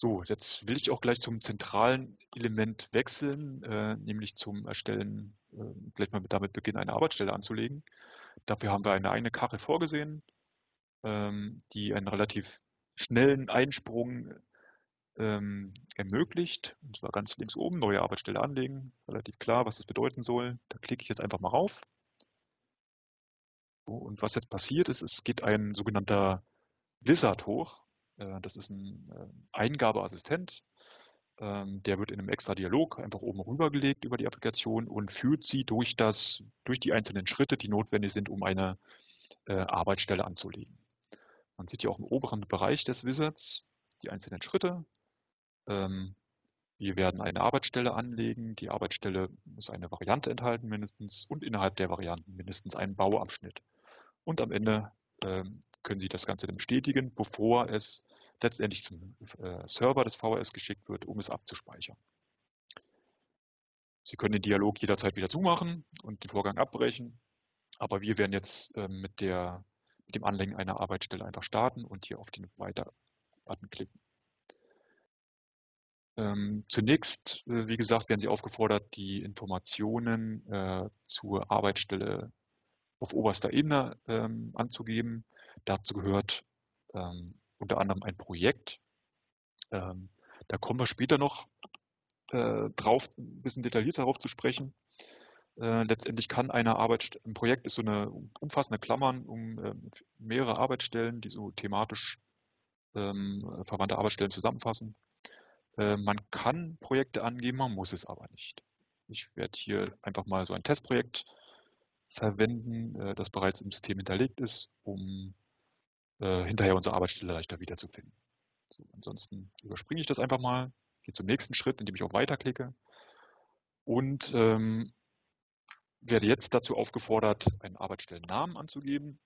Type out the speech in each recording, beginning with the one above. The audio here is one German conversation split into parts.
So, jetzt will ich auch gleich zum zentralen Element wechseln, äh, nämlich zum Erstellen, äh, vielleicht mal damit beginnen, eine Arbeitsstelle anzulegen. Dafür haben wir eine eigene Kachel vorgesehen, ähm, die einen relativ schnellen Einsprung ähm, ermöglicht. Und zwar ganz links oben, neue Arbeitsstelle anlegen. Relativ klar, was das bedeuten soll. Da klicke ich jetzt einfach mal rauf. Und was jetzt passiert ist, es geht ein sogenannter Wizard hoch. Äh, das ist ein äh, Eingabeassistent. Ähm, der wird in einem extra Dialog einfach oben rübergelegt über die Applikation und führt sie durch das, durch die einzelnen Schritte, die notwendig sind, um eine äh, Arbeitsstelle anzulegen. Man sieht ja auch im oberen Bereich des Wizards die einzelnen Schritte. Ähm, wir werden eine Arbeitsstelle anlegen. Die Arbeitsstelle muss eine Variante enthalten mindestens und innerhalb der Varianten mindestens einen Bauabschnitt. Und am Ende ähm, können Sie das Ganze dann bestätigen, bevor es letztendlich zum äh, Server des VRS geschickt wird, um es abzuspeichern. Sie können den Dialog jederzeit wieder zumachen und den Vorgang abbrechen, aber wir werden jetzt äh, mit, der, mit dem Anlegen einer Arbeitsstelle einfach starten und hier auf den Weiter-Button klicken. Ähm, zunächst, äh, wie gesagt, werden Sie aufgefordert, die Informationen äh, zur Arbeitsstelle auf oberster Ebene ähm, anzugeben. Dazu gehört ähm, unter anderem ein Projekt. Ähm, da kommen wir später noch äh, drauf, ein bisschen detaillierter darauf zu sprechen. Äh, letztendlich kann eine Arbeit, ein Projekt ist so eine umfassende Klammern um äh, mehrere Arbeitsstellen, die so thematisch ähm, verwandte Arbeitsstellen zusammenfassen. Äh, man kann Projekte angeben, man muss es aber nicht. Ich werde hier einfach mal so ein Testprojekt verwenden, äh, das bereits im System hinterlegt ist, um äh, hinterher unsere Arbeitsstelle leichter wiederzufinden. So, ansonsten überspringe ich das einfach mal, gehe zum nächsten Schritt, indem ich auf Weiter klicke und ähm, werde jetzt dazu aufgefordert, einen Arbeitsstellennamen anzugeben.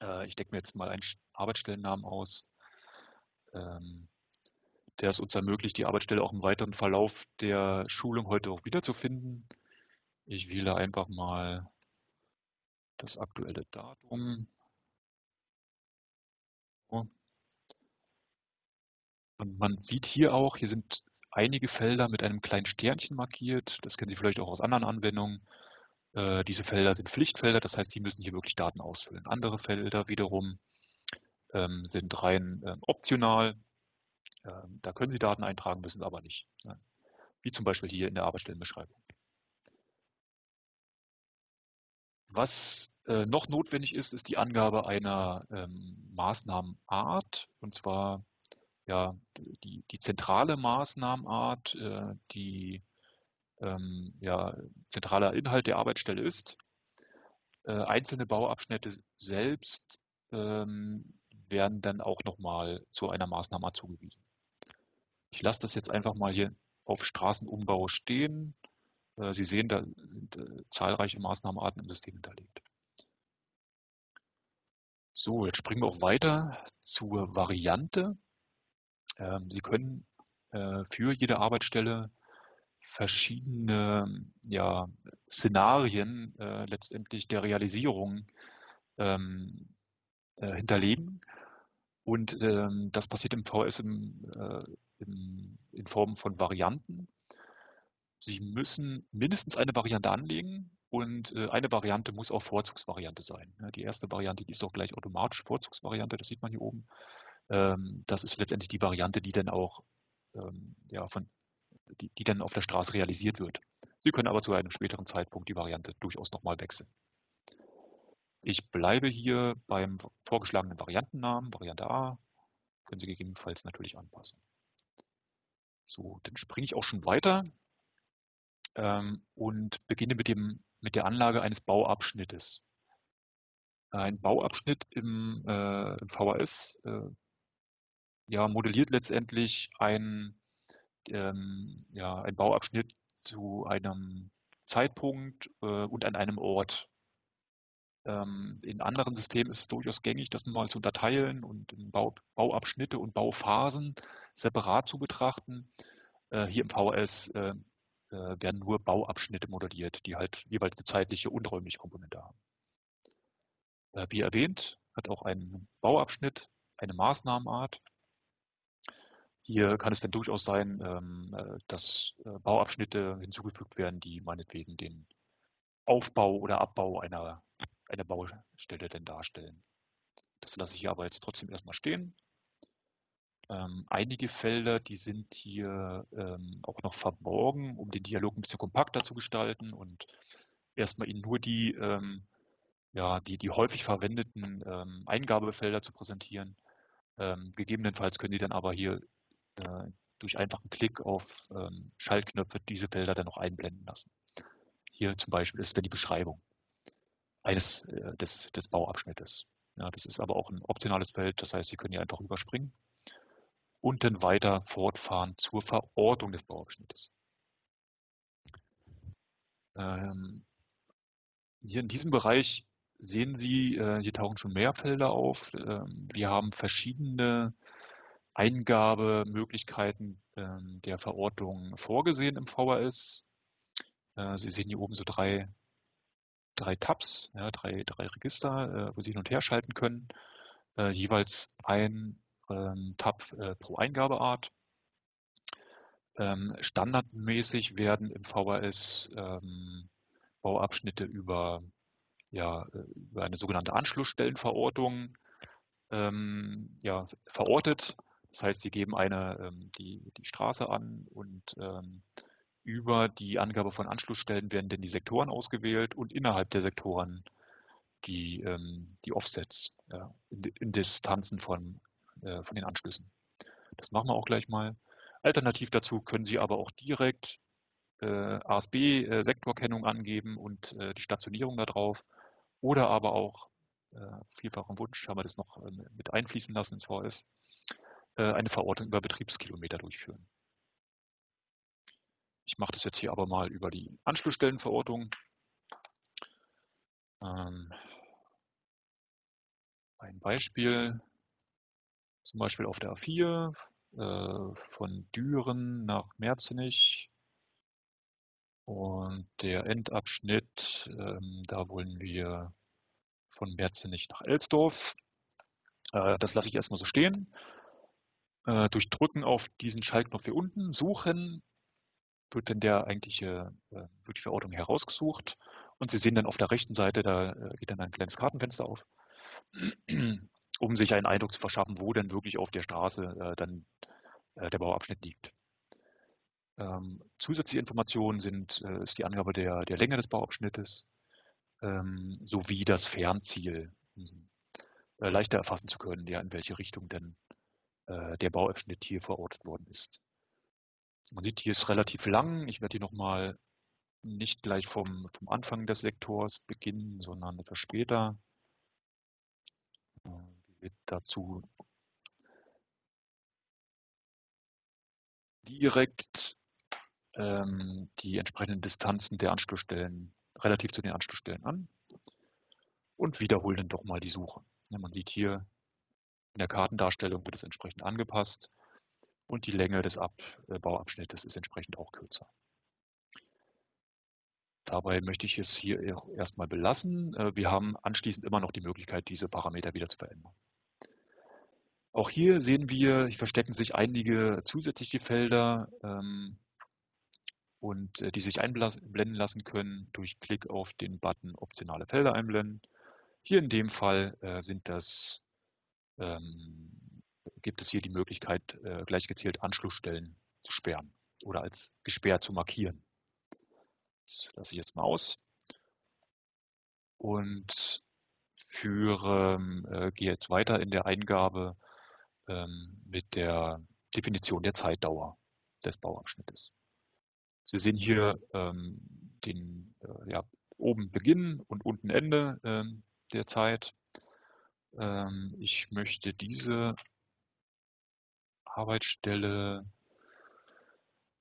Äh, ich decke mir jetzt mal einen Arbeitsstellennamen aus. Ähm, der es uns ermöglicht, die Arbeitsstelle auch im weiteren Verlauf der Schulung heute auch wiederzufinden. Ich wähle einfach mal das aktuelle Datum. Und man sieht hier auch, hier sind einige Felder mit einem kleinen Sternchen markiert. Das kennen Sie vielleicht auch aus anderen Anwendungen. Äh, diese Felder sind Pflichtfelder, das heißt, Sie müssen hier wirklich Daten ausfüllen. Andere Felder wiederum ähm, sind rein äh, optional. Ähm, da können Sie Daten eintragen, müssen aber nicht. Ne? Wie zum Beispiel hier in der Arbeitsstellenbeschreibung. Was äh, noch notwendig ist, ist die Angabe einer ähm, Maßnahmenart, und zwar ja, die, die zentrale Maßnahmenart, äh, die ähm, ja, zentraler Inhalt der Arbeitsstelle ist. Äh, einzelne Bauabschnitte selbst ähm, werden dann auch nochmal zu einer Maßnahme zugewiesen. Ich lasse das jetzt einfach mal hier auf Straßenumbau stehen. Äh, Sie sehen, da sind äh, zahlreiche Maßnahmenarten im System hinterlegt. So, jetzt springen wir auch weiter zur Variante. Ähm, Sie können äh, für jede Arbeitsstelle verschiedene ja, Szenarien letztendlich der Realisierung ähm, hinterlegen. Und ähm, das passiert im VS im, äh, im, in Form von Varianten. Sie müssen mindestens eine Variante anlegen und äh, eine Variante muss auch Vorzugsvariante sein. Ja, die erste Variante, die ist auch gleich automatisch Vorzugsvariante, das sieht man hier oben. Ähm, das ist letztendlich die Variante, die dann auch ähm, ja, von, die, die dann auf der Straße realisiert wird. Sie können aber zu einem späteren Zeitpunkt die Variante durchaus nochmal wechseln. Ich bleibe hier beim vorgeschlagenen Variantennamen, Variante A, können Sie gegebenenfalls natürlich anpassen. So, dann springe ich auch schon weiter ähm, und beginne mit, dem, mit der Anlage eines Bauabschnittes. Ein Bauabschnitt im, äh, im VHS äh, ja, modelliert letztendlich ein, ähm, ja, ein Bauabschnitt zu einem Zeitpunkt äh, und an einem Ort. Ähm, in anderen Systemen ist es durchaus gängig, das mal zu unterteilen und Bau, Bauabschnitte und Bauphasen separat zu betrachten. Äh, hier im VHS äh, äh, werden nur Bauabschnitte modelliert, die halt jeweils eine zeitliche und räumliche Komponente haben. Äh, wie erwähnt, hat auch ein Bauabschnitt eine Maßnahmenart. Hier kann es dann durchaus sein, ähm, äh, dass äh, Bauabschnitte hinzugefügt werden, die meinetwegen den Aufbau oder Abbau einer, einer Baustelle denn darstellen. Das lasse ich hier aber jetzt trotzdem erstmal stehen. Ähm, einige Felder, die sind hier ähm, auch noch verborgen, um den Dialog ein bisschen kompakter zu gestalten und erstmal Ihnen nur die, ähm, ja, die, die häufig verwendeten ähm, Eingabefelder zu präsentieren. Ähm, gegebenenfalls können Sie dann aber hier äh, durch einfachen Klick auf ähm, Schaltknöpfe diese Felder dann noch einblenden lassen. Hier zum Beispiel ist dann die Beschreibung eines äh, des, des Bauabschnittes. Ja, das ist aber auch ein optionales Feld, das heißt, Sie können hier einfach überspringen und dann weiter fortfahren zur Verortung des Bauabschnittes. Ähm, hier in diesem Bereich sehen Sie, äh, hier tauchen schon mehr Felder auf. Ähm, wir haben verschiedene Eingabemöglichkeiten ähm, der Verortung vorgesehen im VHS. Äh, Sie sehen hier oben so drei, drei Tabs, ja, drei, drei Register, äh, wo Sie hin und her schalten können. Äh, jeweils ein Tab äh, pro Eingabeart. Ähm, standardmäßig werden im VHS ähm, Bauabschnitte über, ja, über eine sogenannte Anschlussstellenverortung ähm, ja, verortet. Das heißt, sie geben eine, ähm, die, die Straße an und ähm, über die Angabe von Anschlussstellen werden dann die Sektoren ausgewählt und innerhalb der Sektoren die, ähm, die Offsets ja, in, in, Distanzen von, äh, von den Anschlüssen. Das machen wir auch gleich mal. Alternativ dazu können Sie aber auch direkt äh, ASB-Sektorkennung äh, angeben und äh, die Stationierung darauf. Oder aber auch, äh, vielfachen Wunsch, haben wir das noch ähm, mit einfließen lassen ins VS, äh, eine Verortung über Betriebskilometer durchführen. Ich mache das jetzt hier aber mal über die Anschlussstellenverortung. Ähm, ein Beispiel, zum Beispiel auf der A4 äh, von Düren nach Merzenich. Und der Endabschnitt, ähm, da wollen wir von Merzenich nach Elsdorf. Äh, das lasse ich erstmal so stehen. Äh, durch Drücken auf diesen Schaltknopf hier unten, suchen, wird dann der eigentliche, äh, wird die Verortung herausgesucht. Und Sie sehen dann auf der rechten Seite, da äh, geht dann ein kleines Kartenfenster auf, um sich einen Eindruck zu verschaffen, wo denn wirklich auf der Straße äh, dann äh, der Bauabschnitt liegt. Ähm, zusätzliche Informationen sind äh, ist die Angabe der, der Länge des Bauabschnittes ähm, sowie das Fernziel, um äh, leichter erfassen zu können, ja, in welche Richtung denn äh, der Bauabschnitt hier verortet worden ist. Man sieht, hier ist relativ lang. Ich werde hier nochmal nicht gleich vom, vom Anfang des Sektors beginnen, sondern etwas später. Dazu direkt ähm, die entsprechenden Distanzen der Anschlussstellen relativ zu den Anschlussstellen an und wiederholen dann doch mal die Suche. Ja, man sieht hier in der Kartendarstellung wird es entsprechend angepasst und die Länge des Ab äh, ist entsprechend auch kürzer. Dabei möchte ich es hier erstmal belassen. Äh, wir haben anschließend immer noch die Möglichkeit, diese Parameter wieder zu verändern. Auch hier sehen wir, hier verstecken sich einige zusätzliche Felder ähm, und äh, die sich einblenden lassen können durch Klick auf den Button Optionale Felder einblenden. Hier in dem Fall äh, sind das ähm, gibt es hier die Möglichkeit, äh, gleich Anschlussstellen zu sperren oder als gesperrt zu markieren. Das lasse ich jetzt mal aus und führe, äh, gehe jetzt weiter in der Eingabe ähm, mit der Definition der Zeitdauer des Bauabschnittes. Sie sehen hier ähm, den äh, ja, oben Beginn und unten Ende ähm, der Zeit. Ähm, ich möchte diese Arbeitsstelle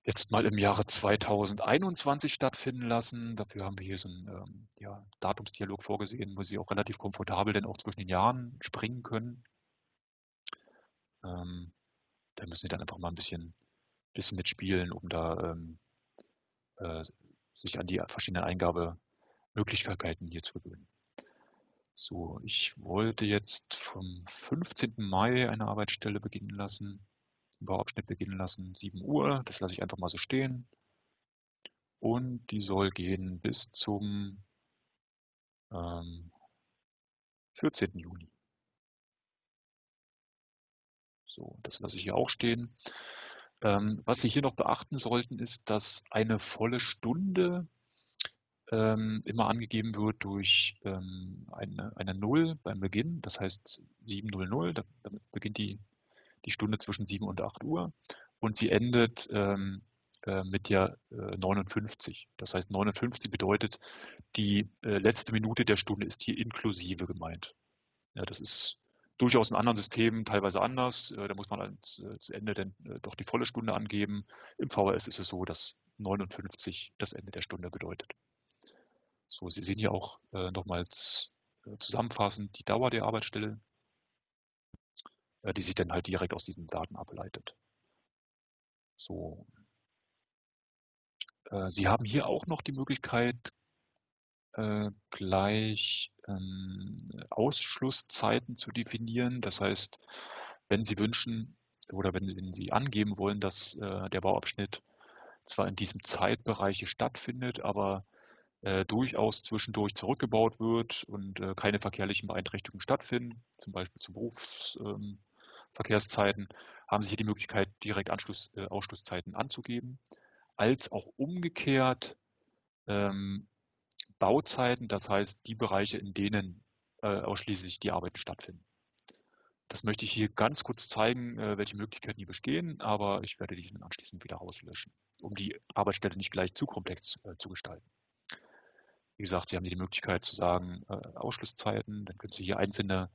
jetzt mal im Jahre 2021 stattfinden lassen. Dafür haben wir hier so einen ähm, ja, Datumsdialog vorgesehen, wo Sie auch relativ komfortabel dann auch zwischen den Jahren springen können. Ähm, da müssen Sie dann einfach mal ein bisschen, bisschen mitspielen, um da ähm, äh, sich an die verschiedenen Eingabemöglichkeiten hier zu gewöhnen. So, ich wollte jetzt vom 15. Mai eine Arbeitsstelle beginnen lassen. den Bauabschnitt beginnen lassen, 7 Uhr. Das lasse ich einfach mal so stehen. Und die soll gehen bis zum ähm, 14. Juni. So, das lasse ich hier auch stehen. Ähm, was Sie hier noch beachten sollten, ist, dass eine volle Stunde ähm, immer angegeben wird durch ähm, eine, eine Null beim Beginn, das heißt 7.00, damit beginnt die, die Stunde zwischen 7 und 8 Uhr und sie endet ähm, äh, mit der äh, 59. Das heißt 59 bedeutet, die äh, letzte Minute der Stunde ist hier inklusive gemeint. Ja, das ist durchaus in anderen Systemen teilweise anders. Äh, da muss man ans Ende dann äh, doch die volle Stunde angeben. Im VHS ist es so, dass 59 das Ende der Stunde bedeutet. So, Sie sehen hier auch äh, nochmals zusammenfassend die Dauer der Arbeitsstelle, die sich dann halt direkt aus diesen Daten ableitet. So. Sie haben hier auch noch die Möglichkeit, äh, gleich ähm, Ausschlusszeiten zu definieren. Das heißt, wenn Sie wünschen oder wenn Sie, angeben wollen, dass äh, der Bauabschnitt zwar in diesem Zeitbereich stattfindet, aber äh, durchaus zwischendurch zurückgebaut wird und äh, keine verkehrlichen Beeinträchtigungen stattfinden, zum Beispiel zu Berufsverkehrszeiten, ähm, haben Sie hier die Möglichkeit, direkt Anschluss, äh, Ausschlusszeiten anzugeben, als auch umgekehrt ähm, Bauzeiten, das heißt die Bereiche, in denen äh, ausschließlich die Arbeiten stattfinden. Das möchte ich hier ganz kurz zeigen, äh, welche Möglichkeiten hier bestehen, aber ich werde diesen anschließend wieder auslöschen, um die Arbeitsstelle nicht gleich zu komplex äh, zu gestalten. Wie gesagt, Sie haben die Möglichkeit zu sagen, äh, Ausschlusszeiten, dann können Sie hier einzelne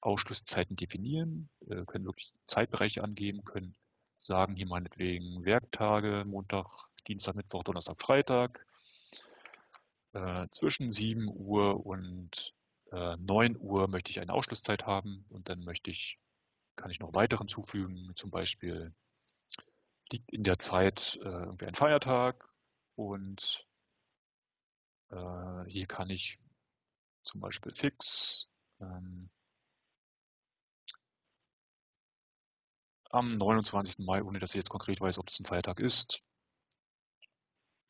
Ausschlusszeiten definieren, äh, können wirklich Zeitbereiche angeben, können sagen hier meinetwegen Werktage, Montag, Dienstag, Mittwoch, Donnerstag, Freitag, äh, zwischen 7 Uhr und äh, 9 Uhr möchte ich eine Ausschlusszeit haben und dann möchte ich, kann ich noch weitere hinzufügen, zum Beispiel liegt in der Zeit äh, irgendwie ein Feiertag und äh, hier kann ich zum Beispiel fix ähm, am 29. Mai, ohne dass ich jetzt konkret weiß, ob das ein Feiertag ist,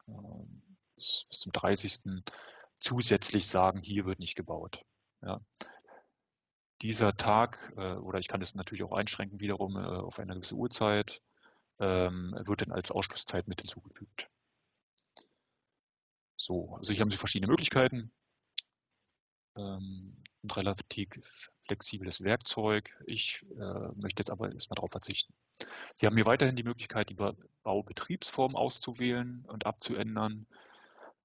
ähm, bis, zum 30. zusätzlich sagen, hier wird nicht gebaut. Ja. Dieser Tag, äh, oder ich kann das natürlich auch einschränken wiederum äh, auf eine gewisse Uhrzeit, ähm, wird dann als Ausschlusszeit mit hinzugefügt. So, also hier haben Sie verschiedene Möglichkeiten. Ähm, ein relativ flexibles Werkzeug. Ich äh, möchte jetzt aber erstmal darauf verzichten. Sie haben hier weiterhin die Möglichkeit, die Baubetriebsform auszuwählen und abzuändern.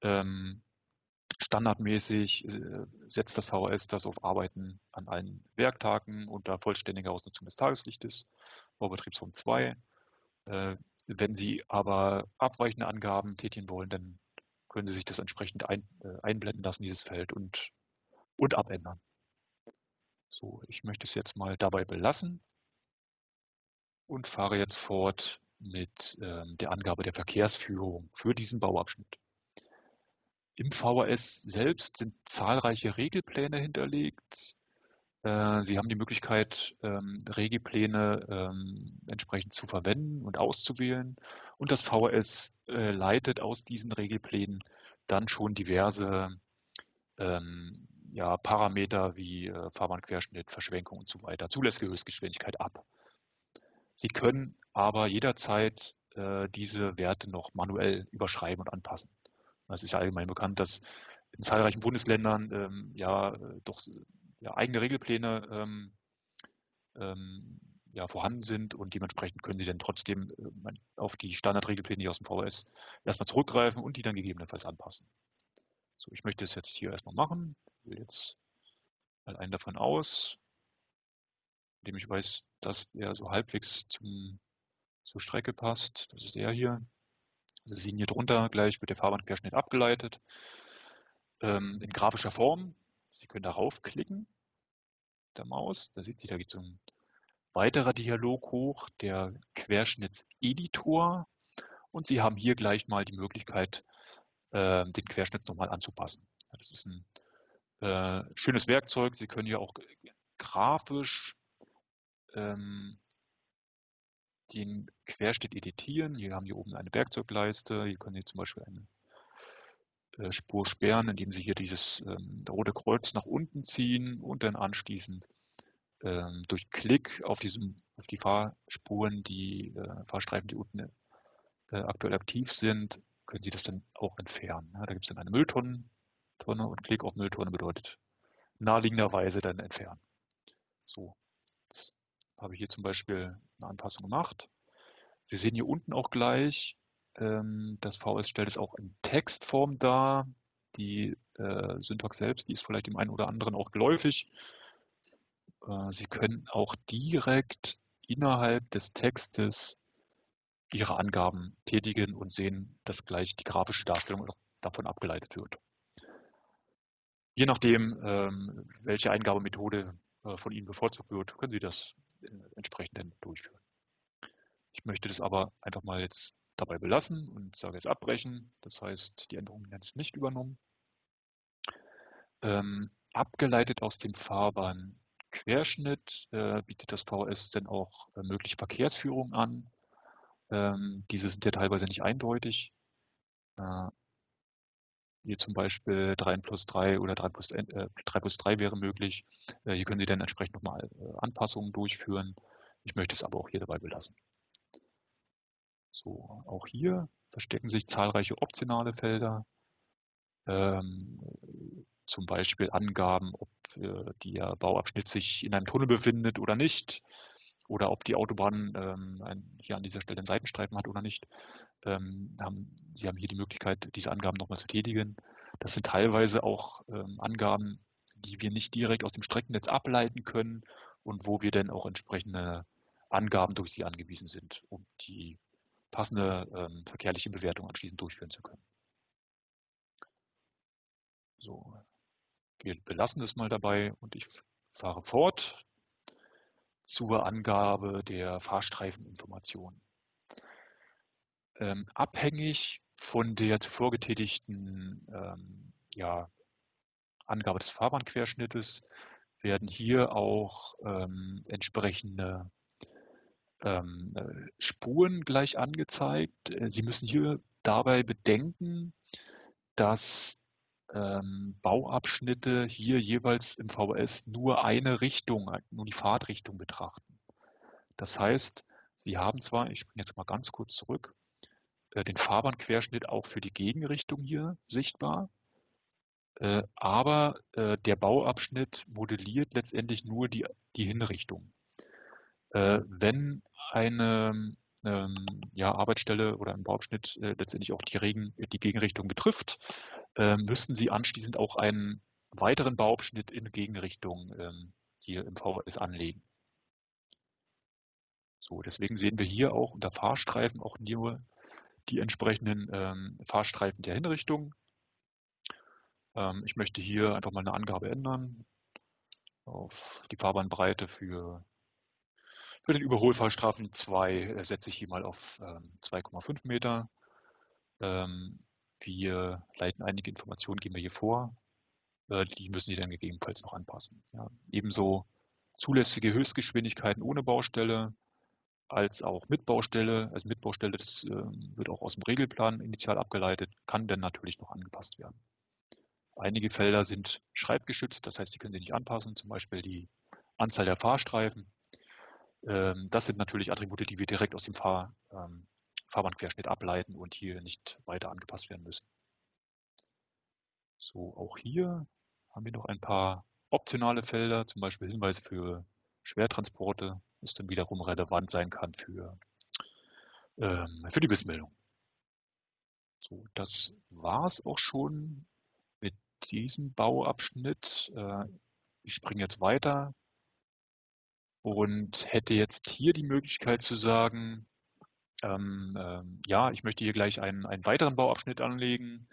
Ähm, standardmäßig äh, setzt das VHS das auf Arbeiten an allen Werktagen unter vollständiger Ausnutzung des Tageslichtes, Baubetriebsform 2. Äh, wenn Sie aber abweichende Angaben tätigen wollen, dann können Sie sich das entsprechend ein, äh, einblenden lassen, dieses Feld, und, und abändern. So, ich möchte es jetzt mal dabei belassen und fahre jetzt fort mit ähm, der Angabe der Verkehrsführung für diesen Bauabschnitt. Im VHS selbst sind zahlreiche Regelpläne hinterlegt. Äh, Sie haben die Möglichkeit, ähm, Regelpläne ähm, entsprechend zu verwenden und auszuwählen. Und das VHS äh, leitet aus diesen Regelplänen dann schon diverse ähm, ja, Parameter wie äh, Fahrbahnquerschnitt, Verschwenkung und so weiter, zulässige Höchstgeschwindigkeit ab. Sie können aber jederzeit diese Werte noch manuell überschreiben und anpassen. Es ist ja allgemein bekannt, dass in zahlreichen Bundesländern ja doch ja, eigene Regelpläne ähm, ähm, ja, vorhanden sind und dementsprechend können Sie dann trotzdem äh, auf die Standardregelpläne hier aus dem VHS erstmal zurückgreifen und die dann gegebenenfalls anpassen. So, ich möchte es jetzt hier erstmal machen. Ich will jetzt mal einen davon aus, indem ich weiß, dass der so halbwegs zum, zur Strecke passt. Das ist der hier. Sie sehen hier drunter, gleich wird der Fahrbahnquerschnitt abgeleitet. Ähm, in grafischer Form Sie können darauf klicken, der Maus, da sieht sich, da geht so ein weiterer Dialog hoch, der Querschnittseditor. Und Sie haben hier gleich mal die Möglichkeit, äh, den Querschnitt nochmal anzupassen. Das ist ein äh, schönes Werkzeug. Sie können ja auch grafisch ähm, den Querschnitt editieren. Hier haben wir oben eine Werkzeugleiste. Hier können Sie zum Beispiel eine äh, Spur sperren, indem Sie hier dieses ähm, rote Kreuz nach unten ziehen und dann anschließend ähm, durch Klick auf, diesem, auf die Fahrspuren, die äh, Fahrstreifen, die unten äh, aktuell aktiv sind, können Sie das dann auch entfernen. Da gibt es dann eine Mülltonne Tonne und Klick auf Mülltonne bedeutet naheliegenderweise dann entfernen. So, jetzt habe ich hier zum Beispiel eine Anpassung gemacht. Sie sehen hier unten auch gleich, ähm, das VS stellt es auch in Textform dar. Die äh, Syntax selbst, die ist vielleicht dem einen oder anderen auch geläufig. Äh, Sie können auch direkt innerhalb des Textes Ihre Angaben tätigen und sehen, dass gleich die grafische Darstellung davon abgeleitet wird. Je nachdem, ähm, welche Eingabemethode äh, von Ihnen bevorzugt wird, können Sie das äh, entsprechend durchführen. Ich möchte das aber einfach mal jetzt dabei belassen und sage jetzt abbrechen. Das heißt, die Änderungen werden jetzt nicht übernommen. Ähm, abgeleitet aus dem Fahrbahnquerschnitt äh, bietet das VS dann auch äh, mögliche Verkehrsführung an. Ähm, diese sind ja teilweise nicht eindeutig. Äh, hier zum Beispiel 3 plus 3 oder 3 plus, äh, 3 plus 3 wäre möglich. Äh, hier können Sie dann entsprechend nochmal äh, Anpassungen durchführen. Ich möchte es aber auch hier dabei belassen. So, auch hier verstecken sich zahlreiche optionale Felder. Ähm, zum Beispiel Angaben, ob äh, der Bauabschnitt sich in einem Tunnel befindet oder nicht oder ob die Autobahn ähm, hier an dieser Stelle einen Seitenstreifen hat oder nicht. Ähm, haben, Sie haben hier die Möglichkeit, diese Angaben nochmal zu tätigen. Das sind teilweise auch ähm, Angaben, die wir nicht direkt aus dem Streckennetz ableiten können und wo wir dann auch entsprechende Angaben durch sie angewiesen sind, um die passende ähm, verkehrliche Bewertung anschließend durchführen zu können. So, wir belassen es mal dabei und ich fahre fort zur Angabe der Fahrstreifeninformationen. Ähm, abhängig von der zuvor getätigten ähm, ja, Angabe des Fahrbahnquerschnittes werden hier auch ähm, entsprechende ähm, äh, Spuren gleich angezeigt. Äh, Sie müssen hier dabei bedenken, dass ähm, Bauabschnitte hier jeweils im VS nur eine Richtung, nur die Fahrtrichtung betrachten. Das heißt, Sie haben zwar, ich springe jetzt mal ganz kurz zurück, äh, den Fahrbahnquerschnitt auch für die Gegenrichtung hier sichtbar, äh, aber äh, der Bauabschnitt modelliert letztendlich nur die, die Hinrichtung. Äh, wenn eine ähm, ja, Arbeitsstelle oder ein Bauabschnitt äh, letztendlich auch die, Regen, die Gegenrichtung betrifft, äh, müssten Sie anschließend auch einen weiteren Bauabschnitt in Gegenrichtung ähm, hier im VHS anlegen. So, deswegen sehen wir hier auch unter Fahrstreifen auch nur die entsprechenden ähm, Fahrstreifen der Hinrichtung. Ähm, ich möchte hier einfach mal eine Angabe ändern auf die Fahrbahnbreite für für den Überholfallstrafen 2 äh, setze ich hier mal auf ähm, 2,5 Meter. Ähm, wir leiten einige Informationen, geben wir hier vor. Äh, die müssen Sie dann gegebenenfalls noch anpassen. Ja. Ebenso zulässige Höchstgeschwindigkeiten ohne Baustelle als auch mit Baustelle. Also mit Baustelle, das äh, wird auch aus dem Regelplan initial abgeleitet, kann dann natürlich noch angepasst werden. Einige Felder sind schreibgeschützt, das heißt, die können Sie nicht anpassen, zum Beispiel die Anzahl der Fahrstreifen. Ähm, das sind natürlich Attribute, die wir direkt aus dem Fahr, ähm, Fahrbahnquerschnitt ableiten und hier nicht weiter angepasst werden müssen. So, auch hier haben wir noch ein paar optionale Felder, zum Beispiel Hinweise für Schwertransporte, das dann wiederum relevant sein kann für, ähm, für die Bissmeldung. So, das war es auch schon mit diesem Bauabschnitt. Äh, ich springe jetzt weiter und hätte jetzt hier die Möglichkeit zu sagen, ähm, ähm, ja, ich möchte hier gleich einen, einen weiteren Bauabschnitt anlegen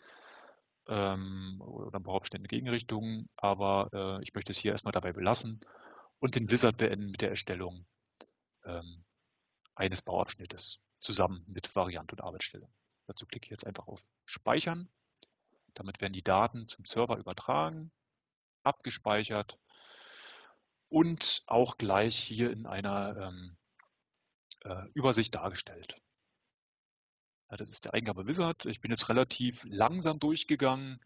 ähm, oder einen Bauabschnitt in Gegenrichtung, aber äh, ich möchte es hier erstmal dabei belassen und den Wizard beenden mit der Erstellung ähm, eines Bauabschnittes zusammen mit Variante und Arbeitsstelle. Dazu klicke ich jetzt einfach auf Speichern. Damit werden die Daten zum Server übertragen, abgespeichert und auch gleich hier in einer ähm, äh, Übersicht dargestellt. Ja, das ist der Eingabe-Wizard. Ich bin jetzt relativ langsam durchgegangen.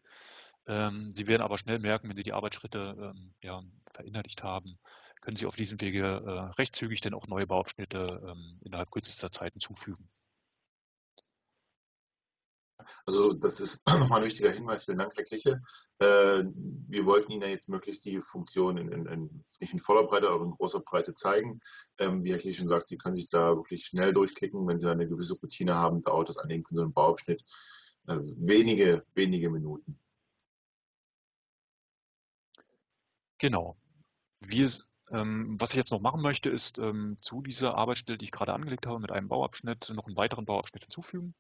Ähm, Sie werden aber schnell merken, wenn Sie die Arbeitsschritte ähm, ja, verinnerlicht haben, können Sie auf diesem Wege äh, recht zügig dann auch neue Bauabschnitte ähm, innerhalb kürzester Zeit hinzufügen. Also das ist nochmal ein wichtiger Hinweis. Vielen Dank, Herr Kliche. Äh, wir wollten Ihnen ja jetzt möglichst die Funktion in, in, in, nicht in voller Breite, aber in großer Breite zeigen. Ähm, wie Herr Kliche schon sagt, Sie können sich da wirklich schnell durchklicken. Wenn Sie eine gewisse Routine haben, dauert das Anlegen von so einem Bauabschnitt äh, wenige, wenige Minuten. Genau. Wir, ähm, was ich jetzt noch machen möchte, ist ähm, zu dieser Arbeitsstelle, die ich gerade angelegt habe, mit einem Bauabschnitt noch einen weiteren Bauabschnitt hinzufügen.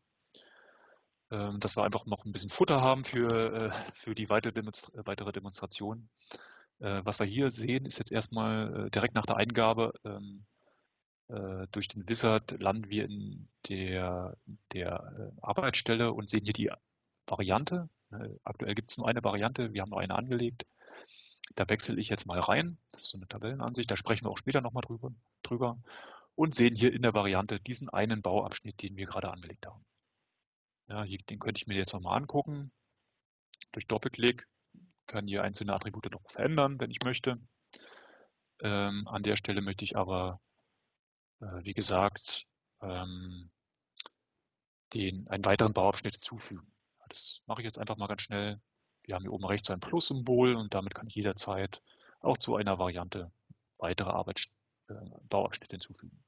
Ähm, dass wir einfach noch ein bisschen Futter haben für, äh, für die weitere, Demonstra äh, weitere Demonstration. Äh, was wir hier sehen, ist jetzt erstmal äh, direkt nach der Eingabe ähm, äh, durch den Wizard landen wir in der, der äh, Arbeitsstelle und sehen hier die Variante. aktuell gibt es nur eine Variante, wir haben noch eine angelegt. Da wechsle ich jetzt mal rein. Das ist so eine Tabellenansicht, da sprechen wir auch später nochmal drüber, drüber. Und sehen hier in der Variante diesen einen Bauabschnitt, den wir gerade angelegt haben. Ja, hier, den könnte ich mir jetzt nochmal angucken. Durch Doppelklick kann hier einzelne Attribute noch verändern, wenn ich möchte. Ähm, an der Stelle möchte ich aber, äh, wie gesagt, ähm, den, einen weiteren Bauabschnitt hinzufügen. Das mache ich jetzt einfach mal ganz schnell. Wir haben hier oben rechts ein Plus-Symbol und damit kann ich jederzeit auch zu einer Variante weitere Arbeit, äh, Bauabschnitte hinzufügen.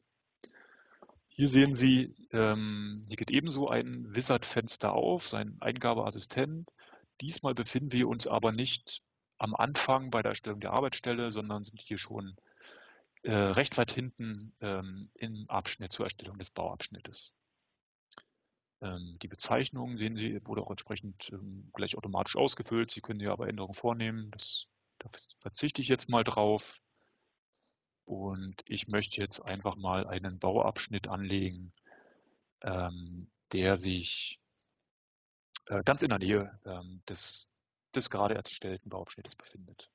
Hier sehen Sie, ähm, hier geht ebenso ein Wizard-Fenster auf, sein Eingabeassistent. Diesmal befinden wir uns aber nicht am Anfang bei der Erstellung der Arbeitsstelle, sondern sind hier schon äh, recht weit hinten ähm, im Abschnitt zur Erstellung des Bauabschnittes. Ähm, die Bezeichnung, sehen Sie, wurde auch entsprechend ähm, gleich automatisch ausgefüllt. Sie können hier aber Änderungen vornehmen. Das, da verzichte ich jetzt mal drauf. Und ich möchte jetzt einfach mal einen Bauabschnitt anlegen, ähm, der sich äh, ganz in der Nähe ähm, des, des gerade erstellten Bauabschnittes befindet.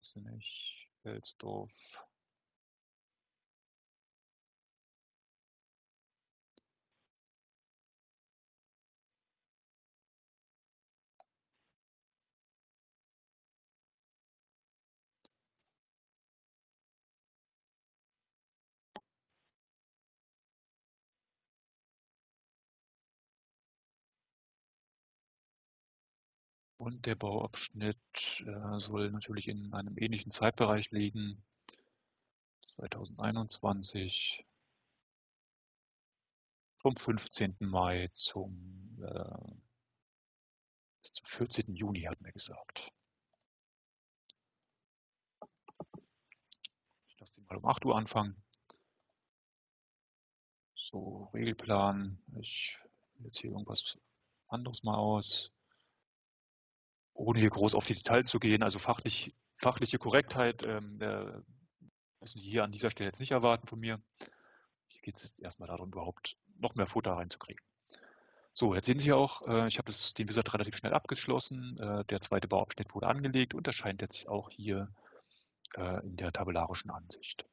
Das ist Und der Bauabschnitt äh, soll natürlich in einem ähnlichen Zeitbereich liegen. 2021 vom 15. Mai zum, äh, bis zum 14. Juni, hat mir gesagt. Ich lasse den mal um 8 Uhr anfangen. So, Regelplan. Ich will jetzt hier irgendwas anderes mal aus ohne hier groß auf die Details zu gehen, also fachlich, fachliche Korrektheit ähm, äh, müssen Sie hier an dieser Stelle jetzt nicht erwarten von mir. Hier geht es jetzt erstmal darum, überhaupt noch mehr Futter reinzukriegen. So, jetzt sehen Sie auch, äh, ich habe den Wizard relativ schnell abgeschlossen. Äh, der zweite Bauabschnitt wurde angelegt und erscheint jetzt auch hier äh, in der tabellarischen Ansicht.